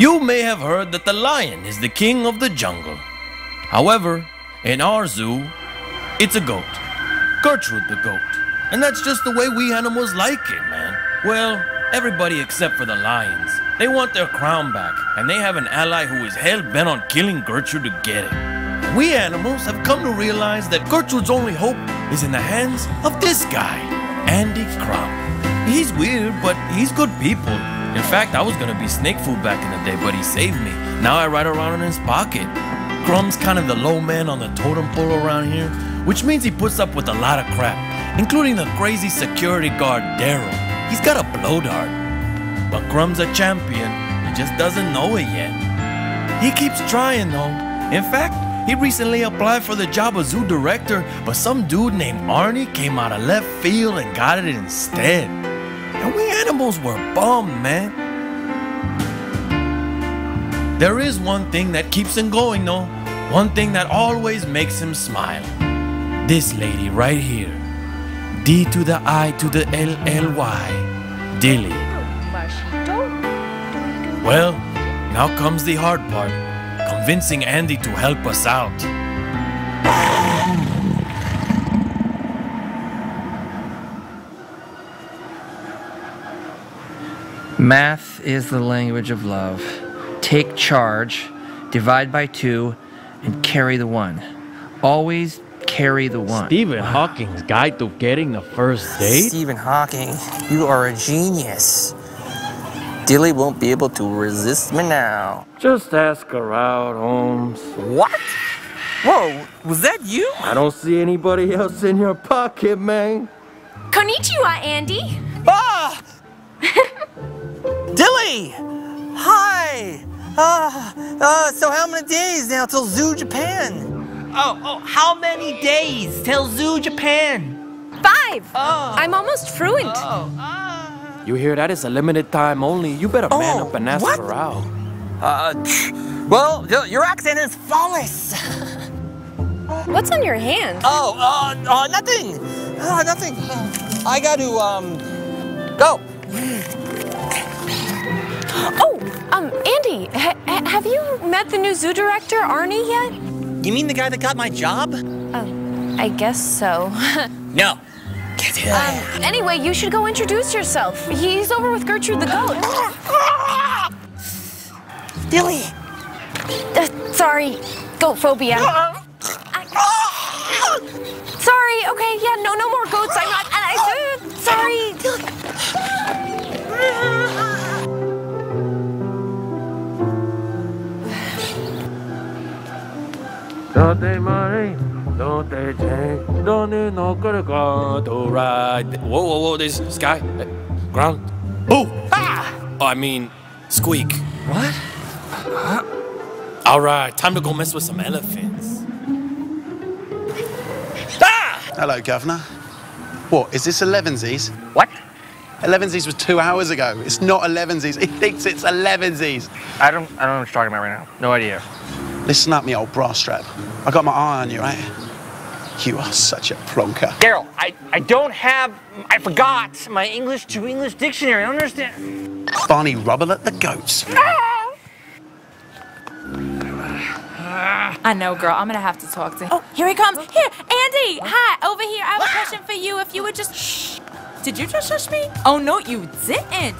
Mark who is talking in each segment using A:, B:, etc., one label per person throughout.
A: You may have heard that the lion is the king of the jungle. However, in our zoo, it's a goat. Gertrude the goat. And that's just the way we animals like it, man. Well, everybody except for the lions. They want their crown back, and they have an ally who is hell bent on killing Gertrude to get it. We animals have come to realize that Gertrude's only hope is in the hands of this guy, Andy Crumb. He's weird, but he's good people. In fact, I was gonna be snake food back in the day, but he saved me. Now I ride around in his pocket. Crumb's kind of the low man on the totem pole around here, which means he puts up with a lot of crap, including the crazy security guard Daryl. He's got a blow dart. But Crumb's a champion, he just doesn't know it yet. He keeps trying though. In fact, he recently applied for the job of zoo director, but some dude named Arnie came out of left field and got it instead. We animals were bummed, man. There is one thing that keeps him going, though. One thing that always makes him smile. This lady right here. D to the I to the L L Y. Dilly. Well, now comes the hard part. Convincing Andy to help us out.
B: Math is the language of love. Take charge, divide by two, and carry the one. Always carry the one.
A: Stephen Hawking's guide to getting the first date?
C: Stephen Hawking, you are a genius. Dilly won't be able to resist me now.
A: Just ask her out, Holmes.
C: What? Whoa, was that you?
A: I don't see anybody else in your pocket, man.
D: Konnichiwa, Andy.
C: Dilly! Hi! Uh, uh, so how many days now till Zoo Japan?
E: Oh, oh, how many days till Zoo Japan?
D: Five.
E: Oh.
D: I'm almost fluent.
E: Oh, ah.
A: You hear that? It's a limited time only. You better man
C: Oh,
A: up and ask
C: what?
A: her out.
C: Uh, well, your accent is flawless.
D: What's on your hand?
C: Oh, uh, uh nothing. Uh, nothing. I got to, um, go.
D: Oh, um, Andy, ha- ha- have you met the new zoo director, Arnie, yet?
C: You mean the guy that got my job?
D: Oh, I guess so.
C: No. Get it.
D: um, anyway, you should go introduce yourself. He's over with Gertrude the goat.
C: Dilly.
D: Uh, sorry, goat phobia. I- sorry, okay, yeah, no, no more goats. I'm not. I, I, sorry.
A: Don't they money? Don't they change? Don't they know good go to ride? Whoa, whoa, whoa! This sky, uh, ground. Boo! Ah! Oh, I mean, squeak.
B: What?
A: All right, time to go mess with some elephants. Ah!
F: Hello, Governor. What, is this Elevensies?
C: What?
F: Elevensies was two hours ago. It's not Elevensies. He thinks it's Elevensies.
C: I don't, I don't know what you're talking about right now. No idea.
F: Listen up, me old bra strap. I got my eye on you, right? You are such a plonker.
E: Daryl, I, I don't have, I forgot my English to English dictionary. I don't understand.
F: Barney Rubble at the goats.
G: I know, girl. I'm gonna have to talk to him. Oh, here he comes. Here, Andy. Hi, over here. I have a question for you. If you would just. Shh. Did you just shush me? Oh no, you didn't.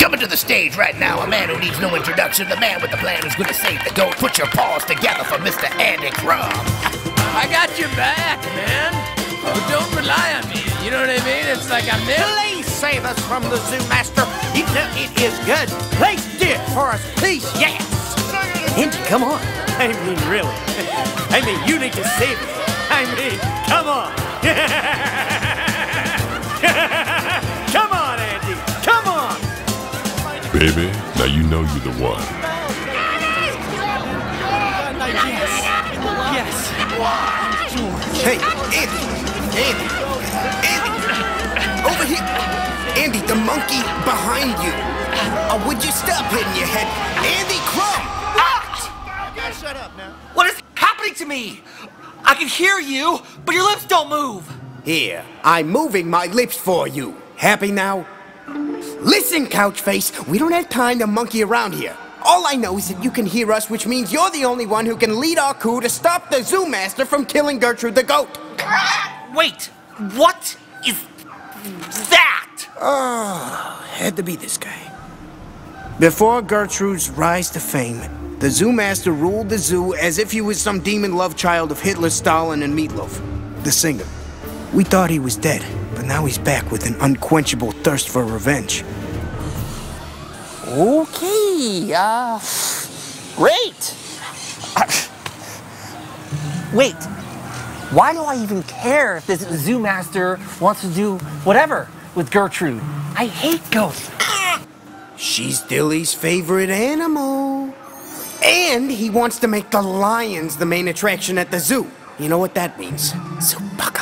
H: Coming to the stage right now, a man who needs no introduction, the man with the plan who's gonna save the goat. Put your paws together for Mr. Andy Crumb.
A: I got your back, man. But don't rely on me. You know what I mean? It's like I'm there.
H: Please save us from the zoo master. You know it is good. Please do it for us, please. Yes.
A: Andy, come on. I mean, really. I mean, you need to save me. I mean, come on.
I: Baby, now you know you're the one. Yes. Yes. George.
H: Hey, Andy. Andy. Andy. Over here. Andy, the monkey behind you. Uh, would you stop hitting your head? Andy Crumb.
E: What is happening to me? I can hear you, but your lips don't move.
H: Here, I'm moving my lips for you. Happy now? Listen, couch face, we don't have time to monkey around here. All I know is that you can hear us, which means you're the only one who can lead our coup to stop the zoo master from killing Gertrude the goat.
E: Wait, what is that?
H: Oh, had to be this guy. Before Gertrude's rise to fame, the zoo master ruled the zoo as if he was some demon love child of Hitler, Stalin, and Meatloaf, the singer. We thought he was dead, but now he's back with an unquenchable thirst for revenge.
C: Okay, uh, great. Wait, why do I even care if this zoo master wants to do whatever with Gertrude? I hate ghosts.
H: She's Dilly's favorite animal. And he wants to make the lions the main attraction at the zoo. You know what that means? Zoopocalypse.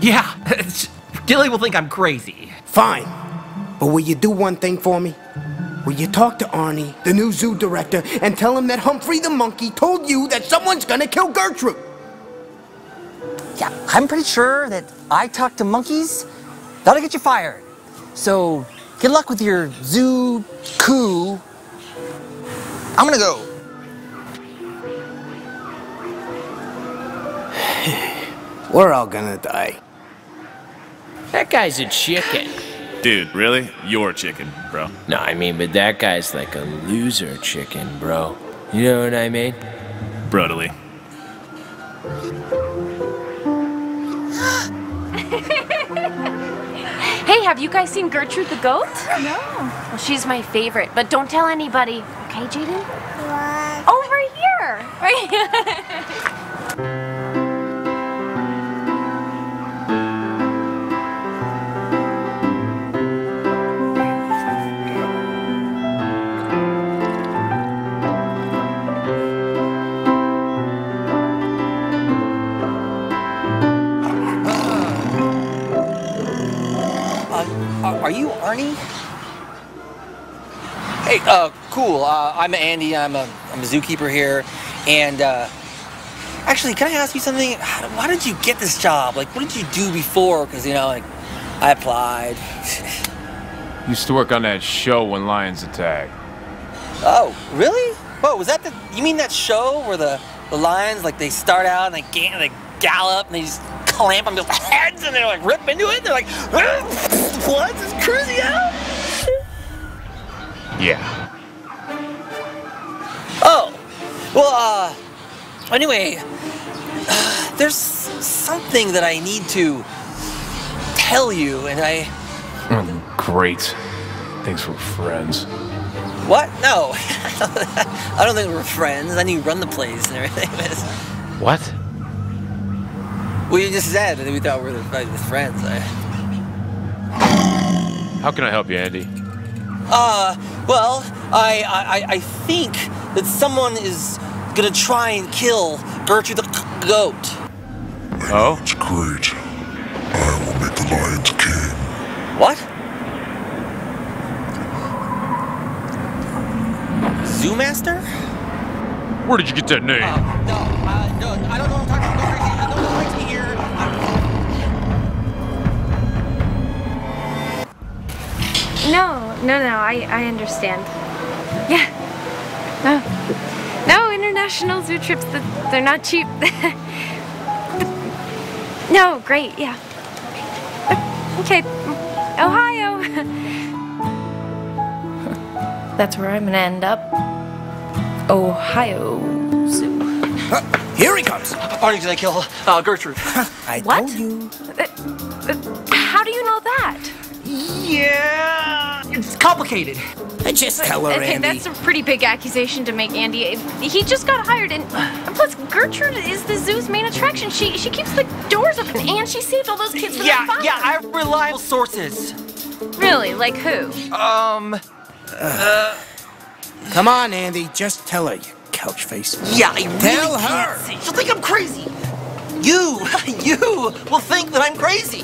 E: Yeah, Dilly will think I'm crazy.
H: Fine. But will you do one thing for me? Will you talk to Arnie, the new zoo director, and tell him that Humphrey the monkey told you that someone's gonna kill Gertrude?
C: Yeah, I'm pretty sure that I talk to monkeys. That'll get you fired. So, good luck with your zoo coup. I'm gonna go.
H: We're all gonna die.
J: That guy's a chicken.
K: Dude, really? You're chicken, bro.
J: No, I mean, but that guy's like a loser chicken, bro. You know what I mean?
K: Brutally.
D: Hey, have you guys seen Gertrude the goat? No. Well, she's my favorite, but don't tell anybody. Okay, Jaden? What? Over here. Right
C: Arnie? Hey, uh, cool. Uh, I'm Andy. I'm a, I'm a zookeeper here. And, uh, actually, can I ask you something? How, why did you get this job? Like, what did you do before? Because, you know, like, I applied.
L: Used to work on that show when lions attack.
C: Oh, really? Whoa, was that the, you mean that show where the, the lions, like, they start out and they, ga- they gallop and they just clamp on their heads and they're like rip into it? They're like, what? Is?
L: Yeah.
C: Oh, well, uh, anyway, uh, there's something that I need to tell you, and I.
L: Mm, great. Thanks for friends.
C: What? No. I don't think we're friends. I need to run the place and everything.
L: What?
C: well, you just said that we thought we were friends. I...
L: How can I help you, Andy?
C: Uh, well, I, I, I think that someone is gonna try and kill Gertrude the goat.
L: Oh?
M: It's great. I will make the Lions king.
C: What? Zoo Master?
L: Where did you get that name?
C: No, uh, no, I don't know
D: No, no, no, I, I understand. Yeah. No. No, international zoo trips, th- they're not cheap. no, great, yeah. Okay, Ohio. That's where I'm gonna end up. Ohio Zoo.
H: Here he comes.
C: Arnie's gonna kill uh, Gertrude.
H: I
D: What?
H: told you.
D: How do you know that?
C: Yeah, it's complicated.
H: Just tell her,
D: okay,
H: Andy.
D: that's a pretty big accusation to make, Andy. He just got hired, and, and plus Gertrude is the zoo's main attraction. She she keeps the doors open, and she saved all those kids from
C: Yeah,
D: the fire.
C: yeah, I have reliable sources.
D: Really? Like who?
C: Um, Uh,
H: Come on, Andy. Just tell her, you couch face.
C: yeah, I really
H: Tell
C: can't
H: her.
C: She'll think I'm crazy. You, you will think that I'm crazy.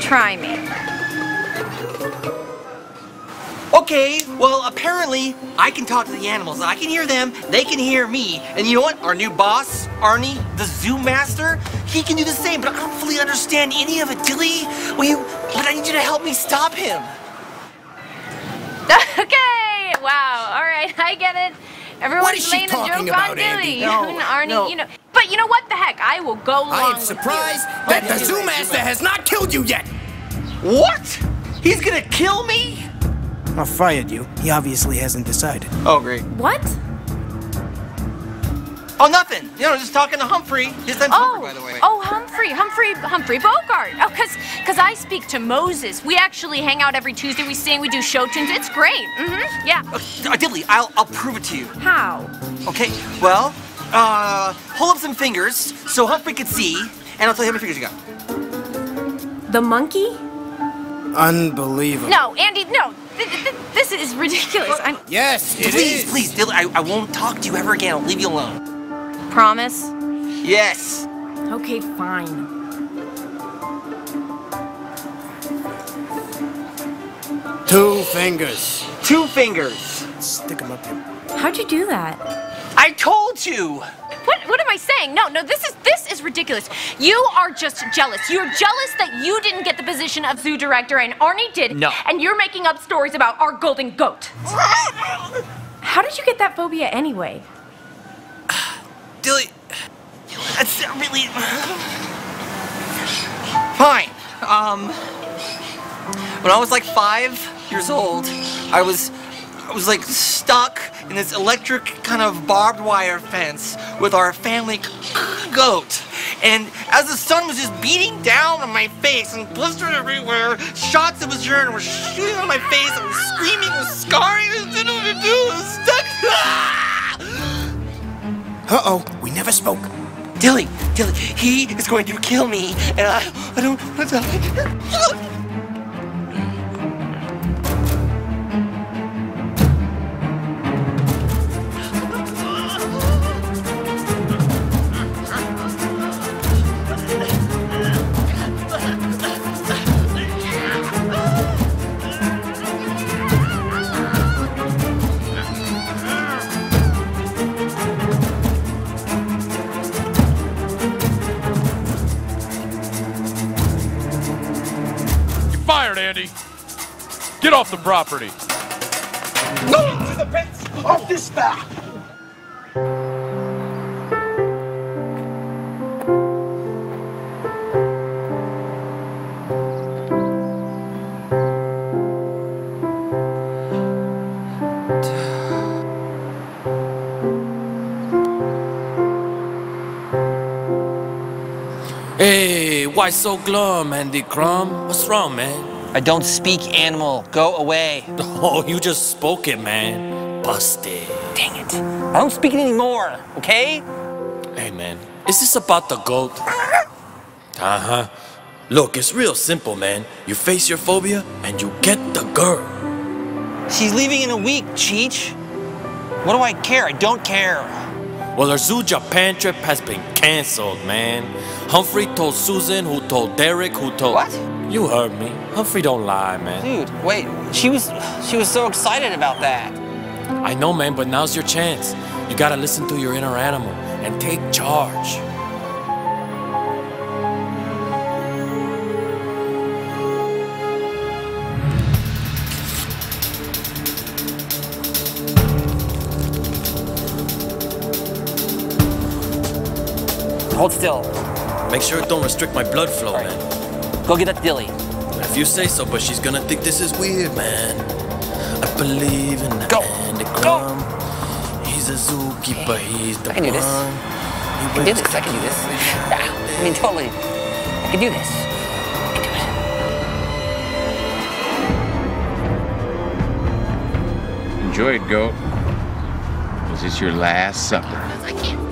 D: Try me.
C: Okay, well, apparently I can talk to the animals. I can hear them, they can hear me. And you know what? Our new boss, Arnie, the zoo master, he can do the same, but I don't fully understand any of it, Dilly. Will you, but I need you to help me stop him.
D: okay. Wow. All right. I get it. Everyone's
H: What is she
D: laying the joke
H: about,
D: on
H: Andy?
D: Dilly.
H: No,
D: Arnie,
H: no.
D: you know. But you know what? The heck, I will go along
H: I am
D: with
H: surprised
D: you.
H: that the Zoo Master has not killed you yet.
C: What? He's gonna kill me?
H: I fired you. He obviously hasn't decided.
C: Oh, great.
G: What?
C: Oh, nothing. You know, just talking to Humphrey. His name's Humphrey, by the way.
D: Oh, Humphrey, Humphrey, Humphrey Bogart. Oh, cause, cause I speak to Moses. We actually hang out every Tuesday. We sing, we do show tunes. It's great. Mm-hmm. Yeah.
C: Uh, Diddley, I'll, I'll prove it to you.
G: How?
C: Okay, well, uh, hold up some fingers so Humphrey can see, and I'll tell you how many fingers you got.
G: The monkey?
H: Unbelievable.
D: No, Andy, no. Th- th- this is ridiculous. I'm.
H: Yes, it
C: please,
H: is.
C: please, Diddley, I, I won't talk to you ever again. I'll leave you alone.
D: Promise.
C: Yes.
G: Okay, fine.
H: Two fingers.
C: Two fingers.
H: Stick them up here.
G: How'd you do that?
C: I told you.
D: What, what am I saying? No, no, this is this is ridiculous. You are just jealous. You're jealous that you didn't get the position of zoo director and Arnie did.
C: No.
D: And you're making up stories about our golden goat.
G: How did you get that phobia anyway?
C: Dilly, that's really. Fine. Um, when I was like five years old, I was, I was like stuck in this electric kind of barbed wire fence with our family goat. And as the sun was just beating down on my face and blisters everywhere, shots of his urine were shooting on my face. I was screaming, I was scarring, I didn't know what to do. I was stuck.
H: Uh oh, we never spoke.
C: Dilly, Dilly, he is going to kill me, and I, I don't want to die.
L: Off the property.
F: No to the fence of despair.
A: Hey, why so glum, Andy Crumb? What's wrong, man?
C: I don't speak animal. Go away.
A: Oh, you just spoke it, man. Busted.
C: Dang it. I don't speak it anymore, okay?
A: Hey, man, is this about the goat? Uh huh. Look, it's real simple, man. You face your phobia and you get the girl.
C: She's leaving in a week, Cheech. What do I care? I don't care.
A: Well, our Zoo Japan trip has been canceled, man. Humphrey told Susan, who told Derek, who told.
C: What?
A: You heard me. Humphrey don't lie, man.
C: Dude, wait. She was she was so excited about that.
A: I know, man, but now's your chance. You gotta listen to your inner animal and take charge.
C: Hold still.
A: Make sure it don't restrict my blood flow, man.
C: Go get that dilly.
A: If you say so, but she's gonna think this is weird, man. I believe in the
C: Go.
A: Andy
C: Go.
A: Crumb. He's a zookeeper, he's the
C: I can do this. I can do this. I can do this. Yeah, I mean, totally. I can do this. I can do it.
N: Enjoy it, goat. Is this your last supper?
O: I can't,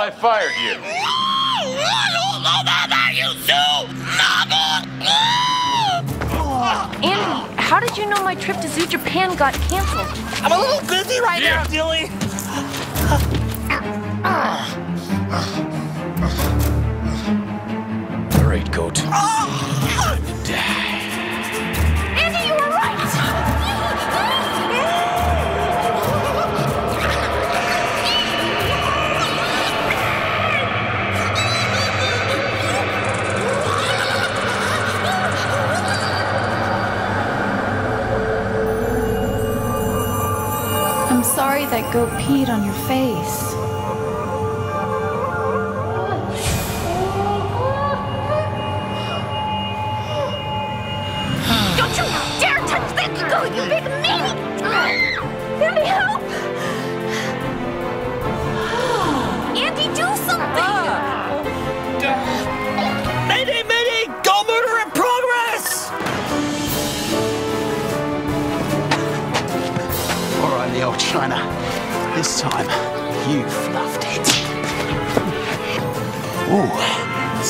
O: I
L: thought I fired you.
D: Andy, how did you know my trip to Zoo Japan got canceled?
C: I'm a little busy right
L: Yeah.
C: now, Dilly.
A: All right, goat.
D: Andy,
G: goat peed on your face.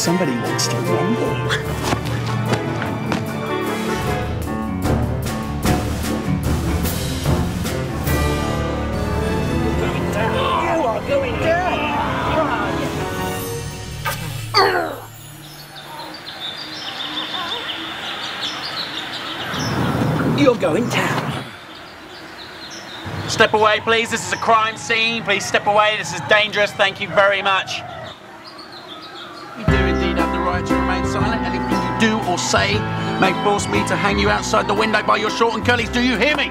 F: Somebody wants to rumble.
C: You are going down! You're going down.
F: Step away, please. This is a crime scene. Please step away. This is dangerous. Thank you very much. Say may force me to hang you outside the window by your short and curlies. Do you hear me?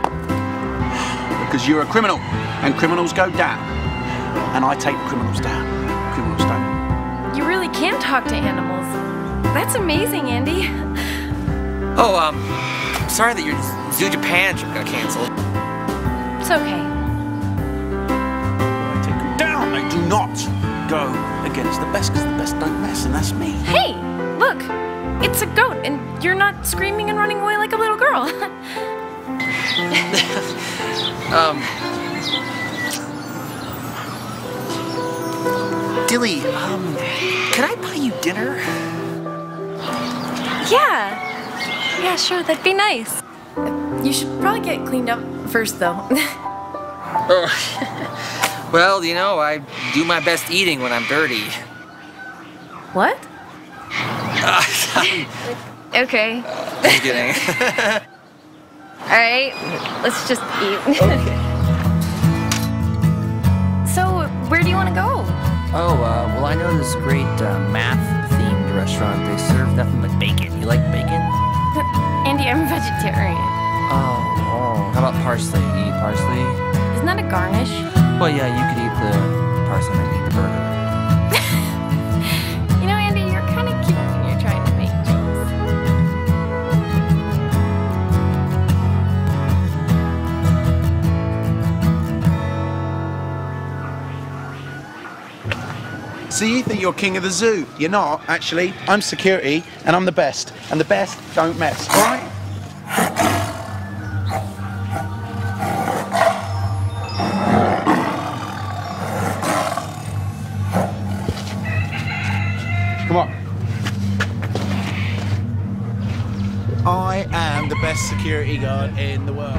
F: Because you're a criminal, and criminals go down. And I take criminals down. Criminals don't.
D: You really can talk to animals. That's amazing, Andy.
C: Oh, um, sorry that your Zoo Japan trip got canceled.
D: It's okay.
F: I take them down. They do not go against the best, because the best don't mess, and that's me.
D: Hey, look, it's a goat, and you're not screaming and running away like a little girl.
C: Um. Dilly, um, can I buy you dinner?
D: yeah. Yeah, sure, that'd be nice. You should probably get cleaned up first, though.
C: Well, you know, I do my best eating when I'm dirty.
D: what? Okay.
C: Just kidding.
D: All right, let's just eat. Okay. so, where do you want to go?
B: Oh, uh, well, I know this great uh, math-themed restaurant. They serve nothing but bacon. You like bacon?
D: Andy, I'm a vegetarian.
B: Oh, oh. How about parsley? You eat parsley?
D: Isn't that a garnish?
B: Well, yeah, you could eat the parsley and eat the burger.
F: So you think you're king of the zoo? You're not, actually. I'm security, and I'm the best. And the best don't mess, right? Come on. I am the best security guard in the world.